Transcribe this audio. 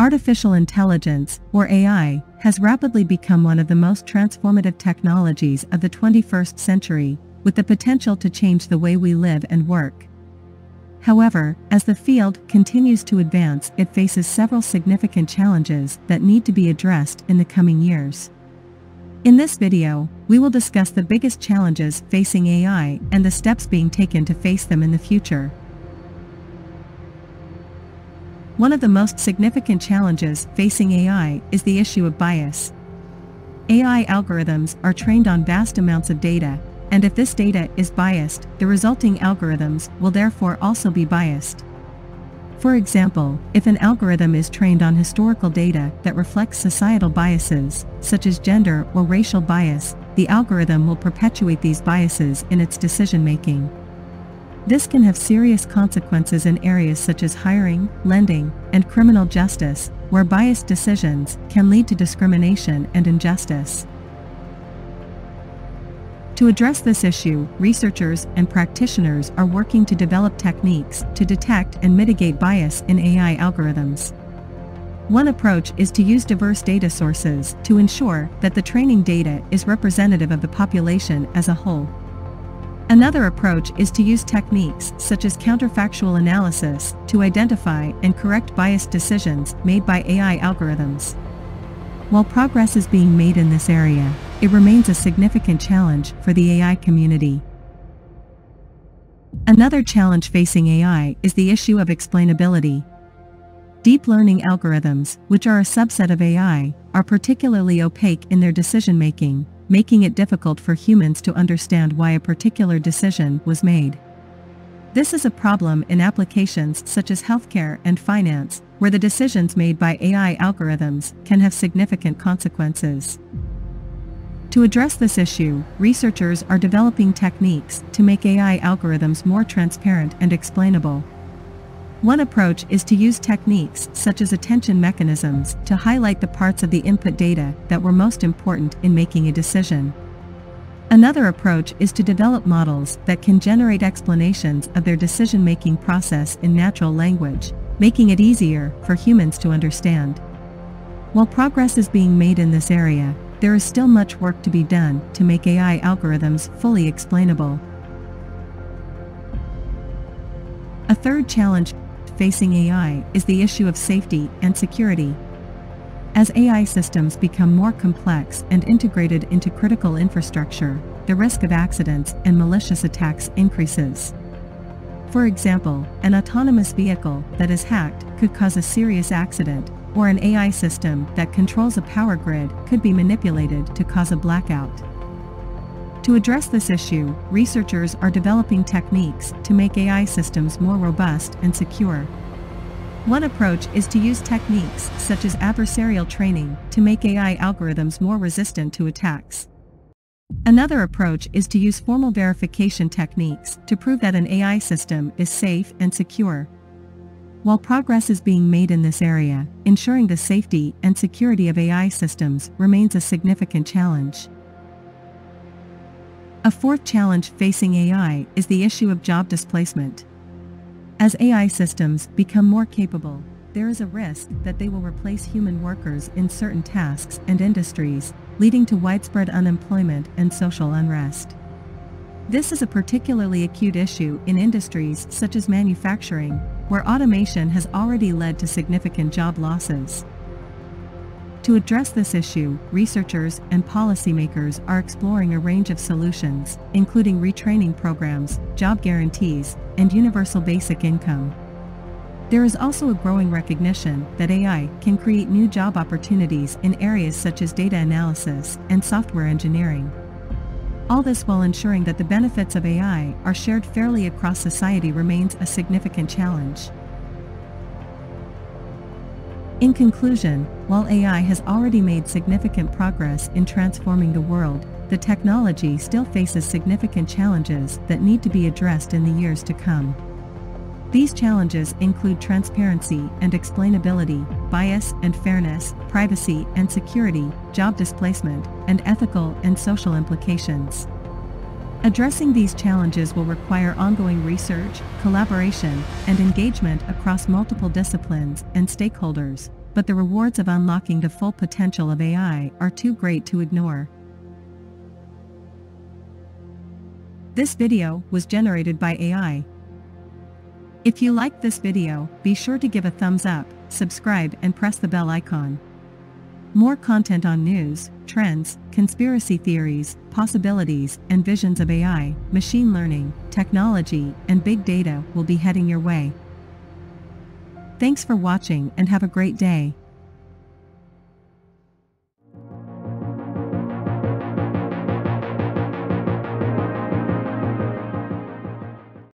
Artificial intelligence, or AI, has rapidly become one of the most transformative technologies of the 21st century, with the potential to change the way we live and work. However, as the field continues to advance it faces several significant challenges that need to be addressed in the coming years. In this video, we will discuss the biggest challenges facing AI and the steps being taken to face them in the future. One of the most significant challenges facing AI is the issue of bias. AI algorithms are trained on vast amounts of data, and if this data is biased, the resulting algorithms will therefore also be biased. For example, if an algorithm is trained on historical data that reflects societal biases, such as gender or racial bias, the algorithm will perpetuate these biases in its decision-making. This can have serious consequences in areas such as hiring, lending, and criminal justice, where biased decisions can lead to discrimination and injustice. To address this issue, researchers and practitioners are working to develop techniques to detect and mitigate bias in AI algorithms. One approach is to use diverse data sources to ensure that the training data is representative of the population as a whole. Another approach is to use techniques such as counterfactual analysis to identify and correct biased decisions made by AI algorithms. While progress is being made in this area, it remains a significant challenge for the AI community. Another challenge facing AI is the issue of explainability. Deep learning algorithms, which are a subset of AI, are particularly opaque in their decision-making, making it difficult for humans to understand why a particular decision was made. This is a problem in applications such as healthcare and finance, where the decisions made by AI algorithms can have significant consequences. To address this issue, researchers are developing techniques to make AI algorithms more transparent and explainable. One approach is to use techniques such as attention mechanisms to highlight the parts of the input data that were most important in making a decision. Another approach is to develop models that can generate explanations of their decision-making process in natural language, making it easier for humans to understand. While progress is being made in this area, there is still much work to be done to make AI algorithms fully explainable. A third challenge facing AI is the issue of safety and security. As AI systems become more complex and integrated into critical infrastructure, the risk of accidents and malicious attacks increases. For example, an autonomous vehicle that is hacked could cause a serious accident, or an AI system that controls a power grid could be manipulated to cause a blackout. To address this issue, researchers are developing techniques to make AI systems more robust and secure. One approach is to use techniques such as adversarial training to make AI algorithms more resistant to attacks. Another approach is to use formal verification techniques to prove that an AI system is safe and secure. While progress is being made in this area, ensuring the safety and security of AI systems remains a significant challenge. A fourth challenge facing AI is the issue of job displacement. As AI systems become more capable, there is a risk that they will replace human workers in certain tasks and industries, leading to widespread unemployment and social unrest. This is a particularly acute issue in industries such as manufacturing, where automation has already led to significant job losses. To address this issue, researchers and policymakers are exploring a range of solutions, including retraining programs, job guarantees, and universal basic income. There is also a growing recognition that AI can create new job opportunities in areas such as data analysis and software engineering. All this while ensuring that the benefits of AI are shared fairly across society remains a significant challenge. In conclusion, while AI has already made significant progress in transforming the world, the technology still faces significant challenges that need to be addressed in the years to come. These challenges include transparency and explainability, bias and fairness, privacy and security, job displacement, and ethical and social implications. Addressing these challenges will require ongoing research, collaboration, and engagement across multiple disciplines and stakeholders, but the rewards of unlocking the full potential of AI are too great to ignore. This video was generated by AI. If you liked this video, be sure to give a thumbs up, subscribe and press the bell icon. More content on news, trends, conspiracy theories, possibilities, and visions of AI, machine learning, technology, and big data will be heading your way. Thanks for watching and have a great day.